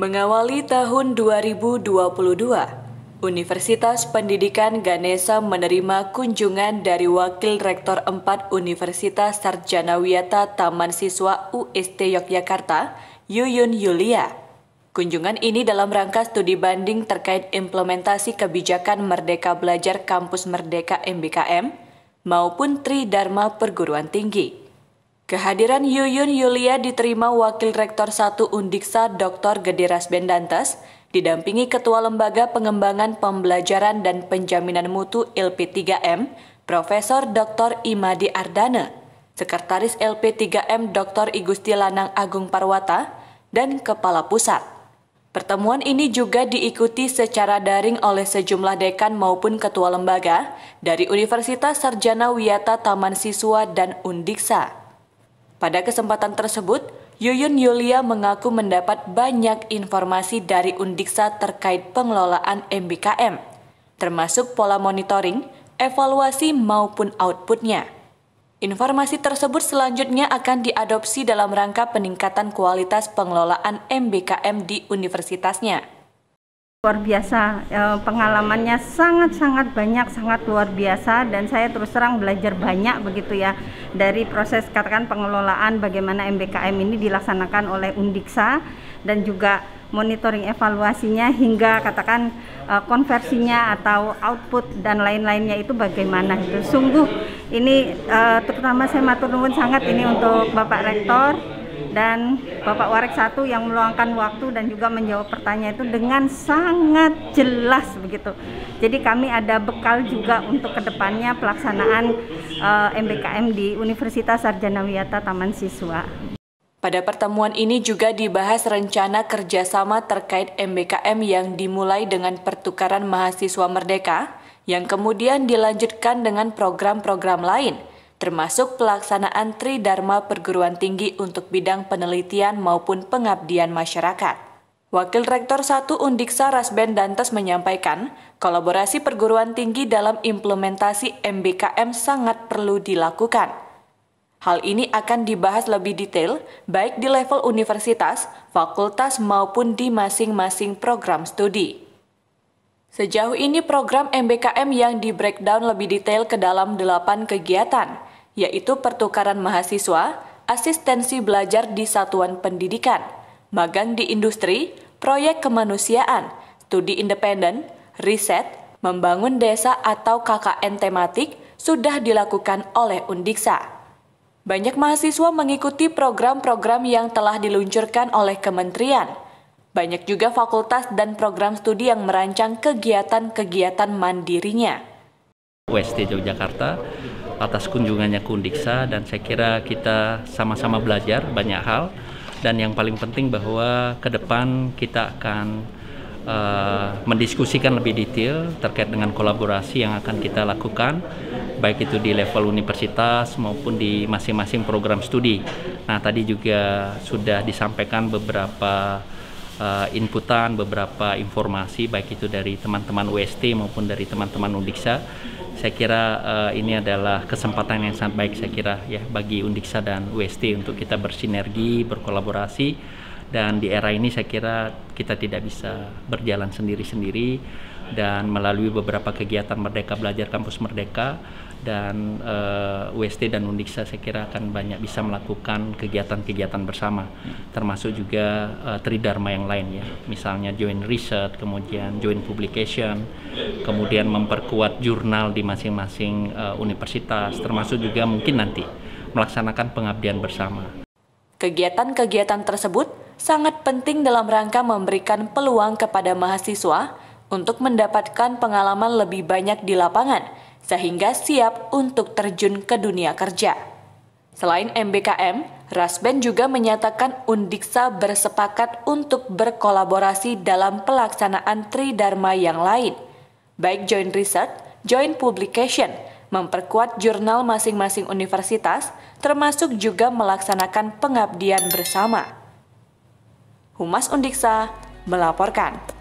Mengawali tahun 2022, Universitas Pendidikan Ganesa menerima kunjungan dari Wakil Rektor 4 Universitas Sarjana Wiyata Taman Siswa UST Yogyakarta, Yuyun Yulia. Kunjungan ini dalam rangka studi banding terkait implementasi kebijakan Merdeka Belajar Kampus Merdeka MBKM maupun Tridharma Perguruan Tinggi. Kehadiran Yuyun Yulia diterima Wakil Rektor 1 Undiksa Dr. Gede Rasbendantes, didampingi Ketua Lembaga Pengembangan Pembelajaran dan Penjaminan Mutu LP3M, Profesor Dr. Imadi Ardana, Sekretaris LP3M Dr. Igusti Lanang Agung Parwata, dan Kepala Pusat. Pertemuan ini juga diikuti secara daring oleh sejumlah dekan maupun ketua lembaga dari Universitas Sarjana Wiyata Taman Siswa dan Undiksa. Pada kesempatan tersebut, Yuyun Yulia mengaku mendapat banyak informasi dari Undiksa terkait pengelolaan MBKM, termasuk pola monitoring, evaluasi maupun outputnya. Informasi tersebut selanjutnya akan diadopsi dalam rangka peningkatan kualitas pengelolaan MBKM di universitasnya. Luar biasa, eh, pengalamannya sangat-sangat banyak, sangat luar biasa dan saya terus terang belajar banyak begitu ya dari proses katakan pengelolaan bagaimana MBKM ini dilaksanakan oleh Undiksa dan juga monitoring evaluasinya hingga katakan eh, konversinya atau output dan lain-lainnya itu bagaimana itu. Sungguh ini eh, terutama saya matur nuwun sangat ini untuk Bapak Rektor dan Bapak Warek satu yang meluangkan waktu dan juga menjawab pertanyaan itu dengan sangat jelas begitu. Jadi kami ada bekal juga untuk ke depannya pelaksanaan uh, eh, MBKM di Universitas Sarjana Wiyata Taman Siswa. Pada pertemuan ini juga dibahas rencana kerjasama terkait MBKM yang dimulai dengan pertukaran mahasiswa merdeka, yang kemudian dilanjutkan dengan program-program lain – termasuk pelaksanaan Tridharma Perguruan Tinggi untuk bidang penelitian maupun pengabdian masyarakat. Wakil Rektor 1 Undiksa Rasben Dantes menyampaikan, kolaborasi perguruan tinggi dalam implementasi MBKM sangat perlu dilakukan. Hal ini akan dibahas lebih detail baik di level universitas, fakultas maupun di masing-masing program studi. Sejauh ini program MBKM yang di breakdown lebih detail ke dalam delapan kegiatan, yaitu pertukaran mahasiswa, asistensi belajar di satuan pendidikan, magang di industri, proyek kemanusiaan, studi independen, riset, membangun desa atau KKN tematik sudah dilakukan oleh Undiksa. Banyak mahasiswa mengikuti program-program yang telah diluncurkan oleh kementerian. Banyak juga fakultas dan program studi yang merancang kegiatan-kegiatan mandirinya. UST Yogyakarta atas kunjungannya ke Undiksa dan saya kira kita sama-sama belajar banyak hal dan yang paling penting bahwa ke depan kita akan uh, mendiskusikan lebih detail terkait dengan kolaborasi yang akan kita lakukan baik itu di level universitas maupun di masing-masing program studi. Nah, tadi juga sudah disampaikan beberapa uh, inputan, beberapa informasi baik itu dari teman-teman UST maupun dari teman-teman Undiksa. Saya kira uh, ini adalah kesempatan yang sangat baik saya kira ya bagi Undiksa dan UST untuk kita bersinergi, berkolaborasi. Dan di era ini saya kira kita tidak bisa berjalan sendiri-sendiri. Dan melalui beberapa kegiatan Merdeka Belajar Kampus Merdeka dan uh, eh, UST dan Undiksa saya kira akan banyak bisa melakukan kegiatan-kegiatan bersama. Termasuk juga uh, tridharma yang lain ya. Misalnya joint research kemudian joint publication kemudian memperkuat jurnal di masing-masing uh, universitas. Termasuk juga mungkin nanti melaksanakan pengabdian bersama. Kegiatan-kegiatan tersebut sangat penting dalam rangka memberikan peluang kepada mahasiswa untuk mendapatkan pengalaman lebih banyak di lapangan, sehingga siap untuk terjun ke dunia kerja. Selain MBKM, Rasben juga menyatakan Undiksa bersepakat untuk berkolaborasi dalam pelaksanaan Tridharma yang lain, baik joint research, joint publication, memperkuat jurnal masing-masing universitas, termasuk juga melaksanakan pengabdian bersama. Humas Undiksa melaporkan.